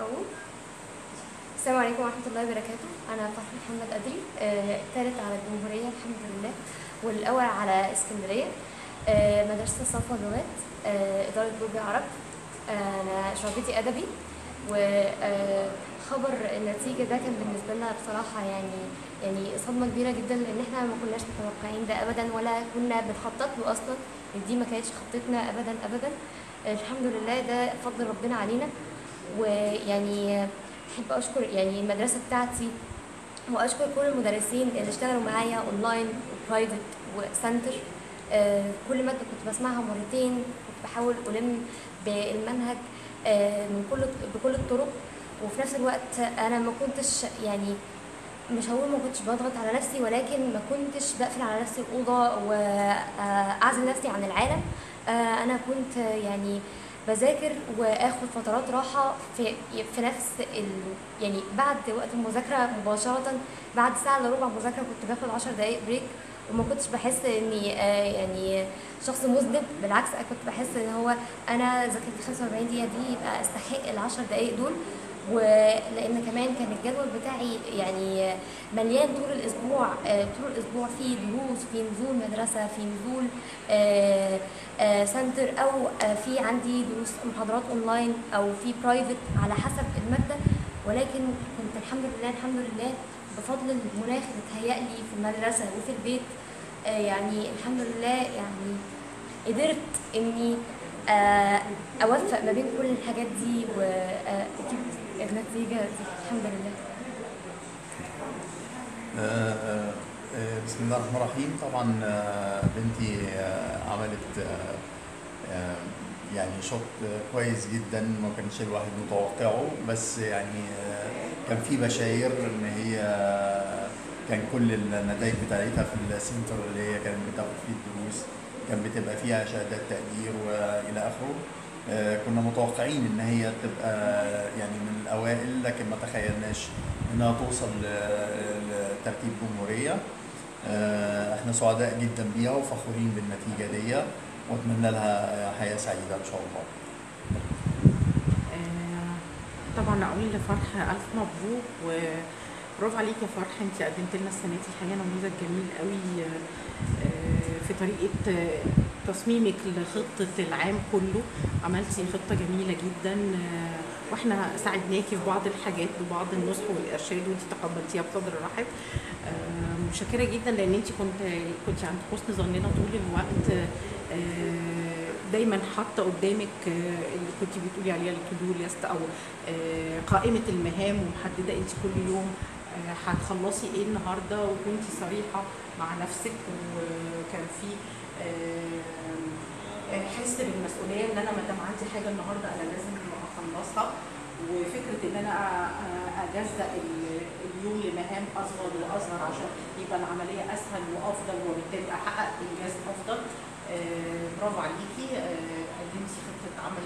أقول السلام عليكم ورحمة الله وبركاته. أنا فاطمة محمد أدري. آه، الثالث على الجمهورية الحمد لله والأول على اسكندرية. آه، مدرسة صفوة لغات آه، إدارة برج عرب. آه، أنا شعبتي أدبي وخبر النتيجة ده كان بالنسبة لنا بصراحة يعني يعني صدمة كبيرة جدا لأن إحنا ما كناش متوقعين ده أبدا ولا كنا بنخطط له أصلا. دي ما كانتش خطتنا أبدا أبدا. آه، الحمد لله ده فضل ربنا علينا. ويعني أحب أشكر يعني المدرسة بتاعتي وأشكر كل المدرسين اللي اشتغلوا معايا online و private و center آه، كل ماده كنت بسمعها مرتين كنت بحاول ألم بالمنهج آه، من كل بكل الطرق. وفي نفس الوقت أنا ما كنتش يعني مش هقول ما كنتش بضغط على نفسي ولكن ما كنتش بقفل على نفسي الاوضه واعزل نفسي عن العالم. آه، أنا كنت يعني بذاكر وآخد فترات راحة في في نفس ال يعني بعد وقت المذاكرة مباشرة بعد ساعة إلا ربع مذاكرة كنت باخد 10 دقائق بريك وما كنتش بحس إني آه، يعني شخص مذنب بالعكس كنت بحس إن هو أنا ذاكرت 45 دقيقة دي يبقى أستحق ال 10 دقائق دول. ولأن كمان كان الجدول بتاعي يعني مليان طول الأسبوع آه، طول الأسبوع في دروس في نزول مدرسة في نزول آه، آه، center أو آه، في عندي دروس محاضرات اونلاين أو في private على حسب المادة. ولكن كنت الحمد لله الحمد لله بفضل المناخ اللي اتهيأ لي في المدرسة وفي البيت آه، يعني الحمد لله يعني قدرت إني آه، أوفق ما بين كل الحاجات دي واجيب النتيجة دي. الحمد لله. آه، آه، بسم الله الرحمن الرحيم. طبعا آه، بنتي آه، عملت آه، آه، يعني شوط آه، كويس جدا. ما كانش الواحد متوقعه. بس يعني آه، كان في بشاير إن هي آه، كان كل النتائج بتاعتها في السنتر اللي هي كانت بتاخد فيه الدروس كان بتبقى فيها شهادات تقدير والى آخره. آه، كنا متوقعين إن هي تبقى يعني من الأوائل لكن ما تخيلناش إنها توصل لترتيب جمهورية. آه، إحنا سعداء جدا بيها وفخورين بالنتيجة دي وأتمنى لها حياة سعيدة إن شاء الله. آه، طبعا أقول لفرح ألف مبروك وبرافو عليك يا فرح أنت قدمت لنا السنة دي الحقيقة نموذج جميل قوي آه، في طريقة آه، تصميمك لخطة العام كله. عملتي خطة جميلة جدا آه، وإحنا ساعدناكي في بعض الحاجات ببعض النصح والإرشاد وانت تقبلتيها بصدر رحب آه، متشكرة جدا لأن انت كنت كنت عند حسن ظننا طول الوقت آه، دايما حاطة قدامك اللي كنت بتقولي عليها التو ليست أو قائمة المهام ومحددة انت كل يوم هتخلصي إيه النهارده وكنت صريحة مع نفسك. وكان في آه، آه، حس بالمسؤولية إن أنا ما دام عندي حاجة النهارده أنا لازم اخلصها وفكرة إن أنا ال- اليوم لمهام أصغر وأصغر عشان يبقى العملية أسهل وأفضل وبالتالي أحقق إنجاز أفضل. برافو عليكي. قدمتي خطه عمل